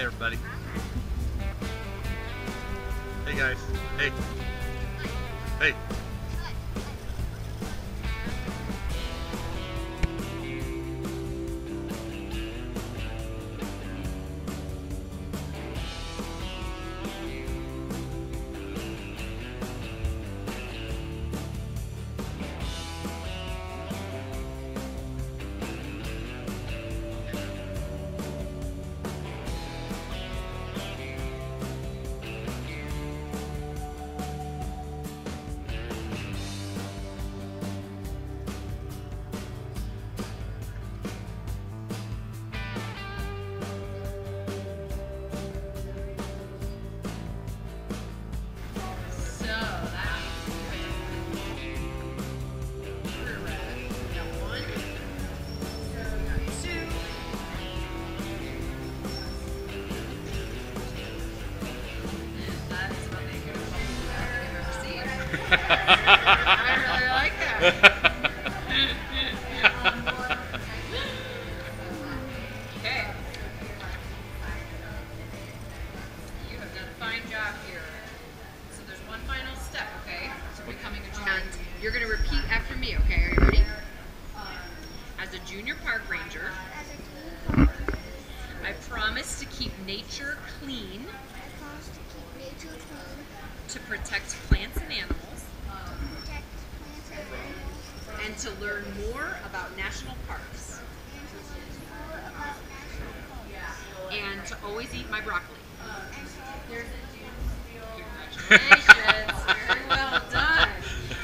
Everybody. I really like that. Okay. You have done a fine job here. So there's one final step, okay, to becoming a junior. And you're going to repeat after me, okay? Are you ready? As a junior park ranger, I promise to keep nature clean, to protect plants and animals, and to learn more about national parks, and to always eat my broccoli. Congratulations. Very well done.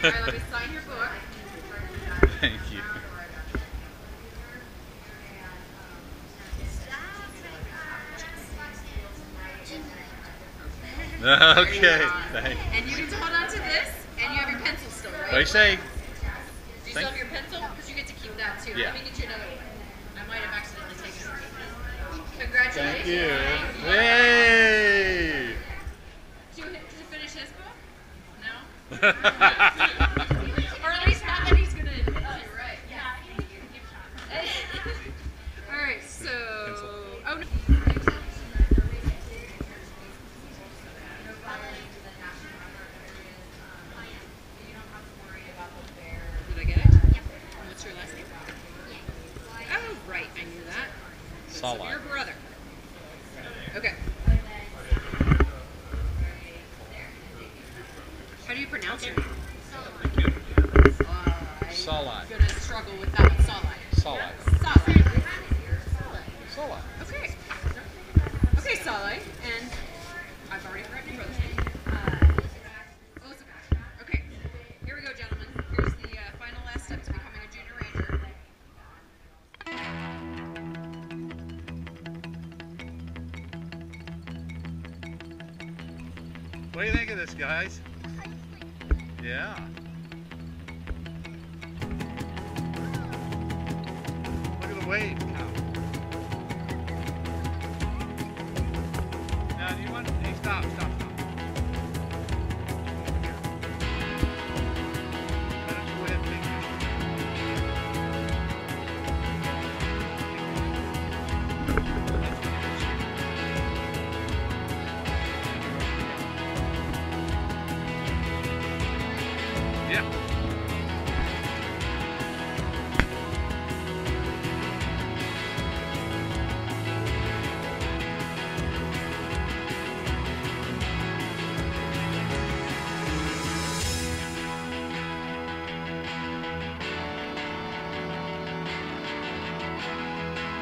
All right, let me sign your book. Thank you. Okay. Thanks. And you get to hold on to this, and you have your pencil still, right? What do crazy.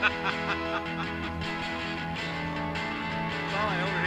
Sorry, over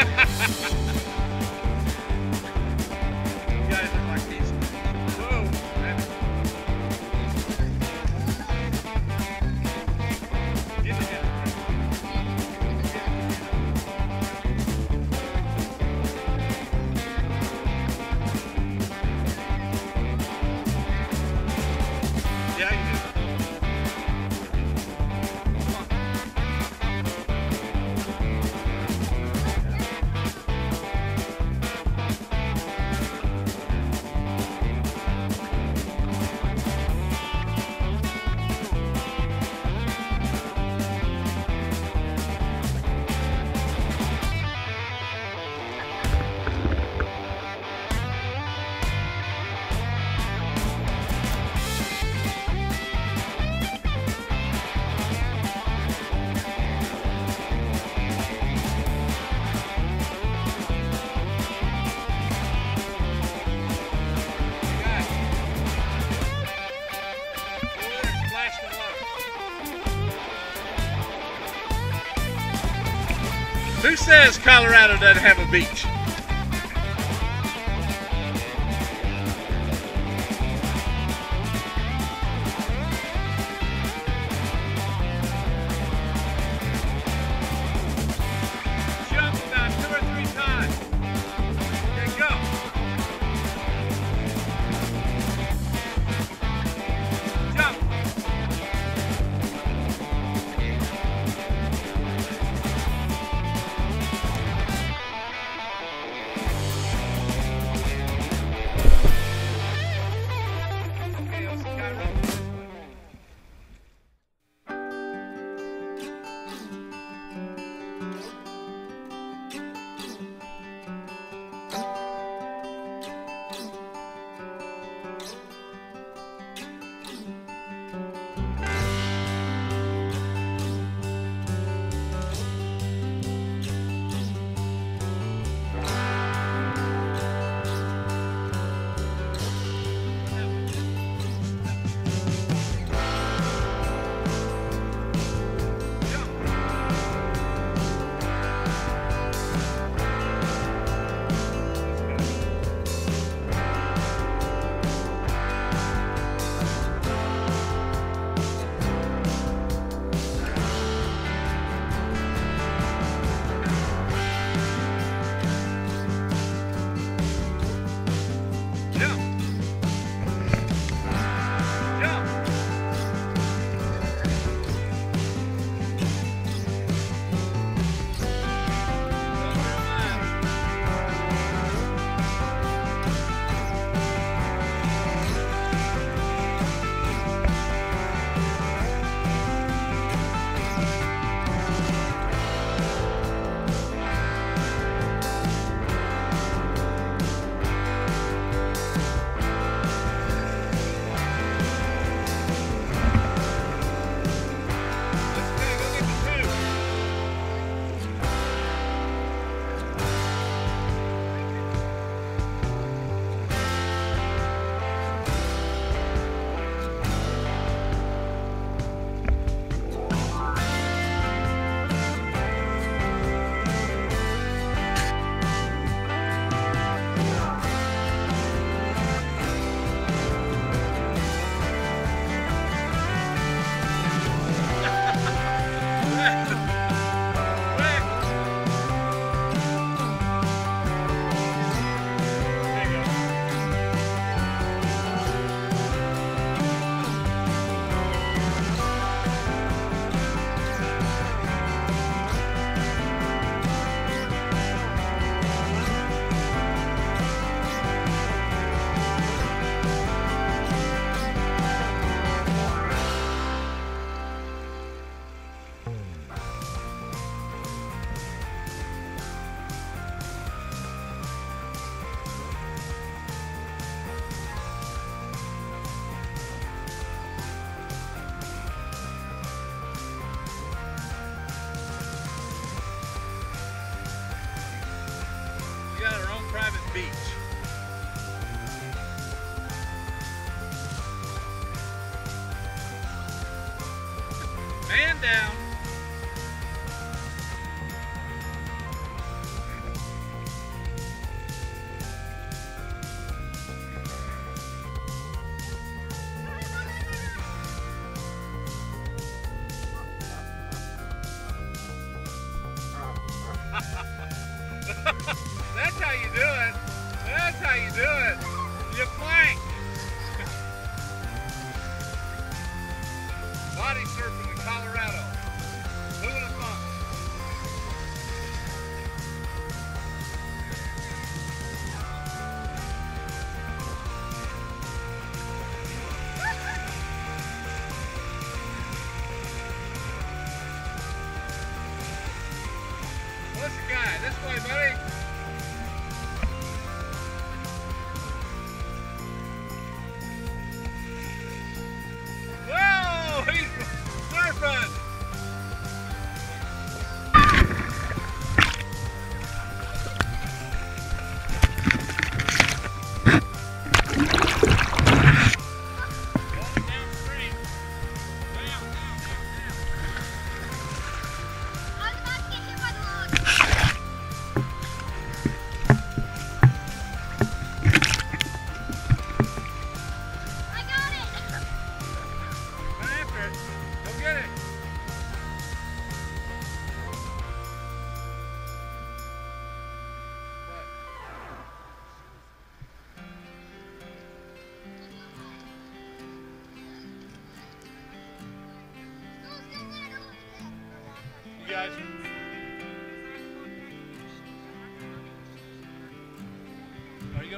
Ha ha ha ha! Says Colorado doesn't have a beach?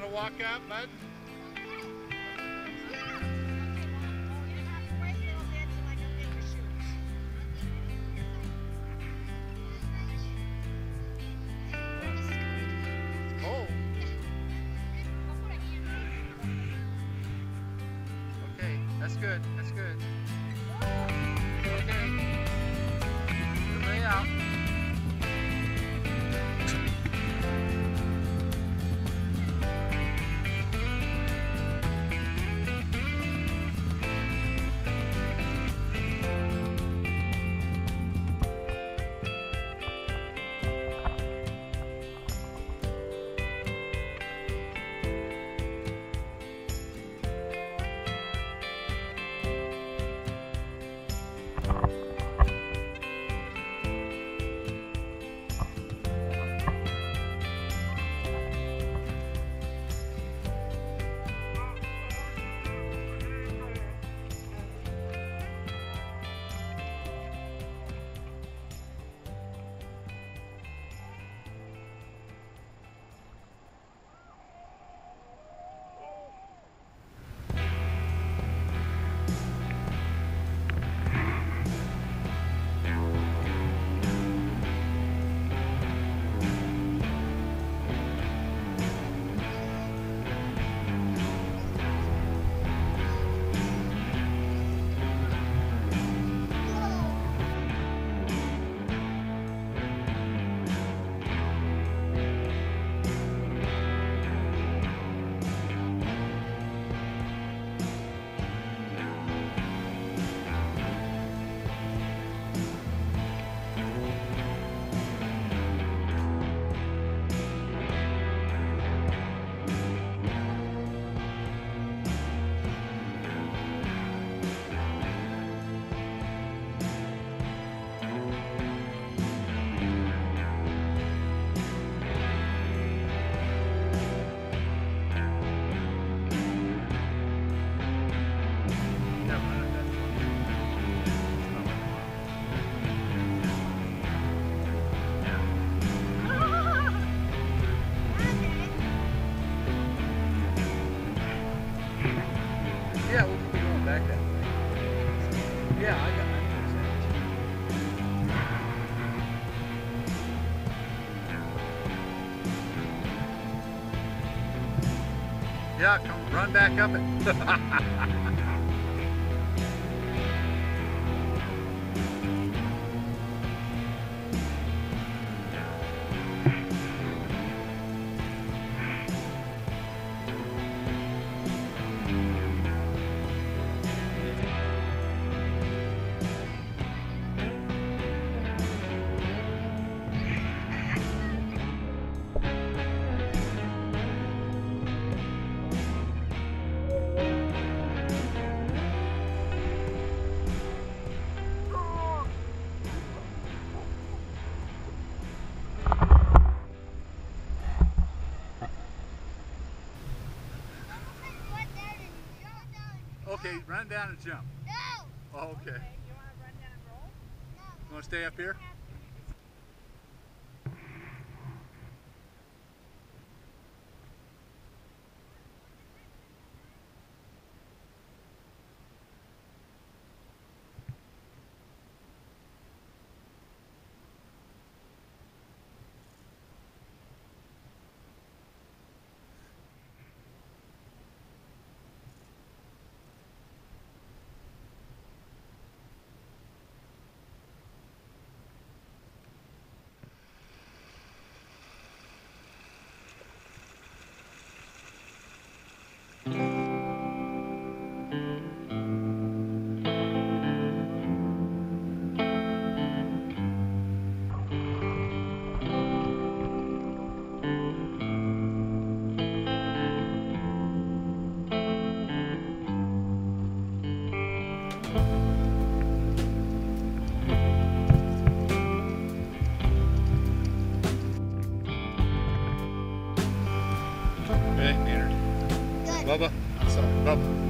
You gonna walk out, bud? Run back up it. run down and jump. Oh, okay. You want to run down and roll? You want to stay up here? Hey,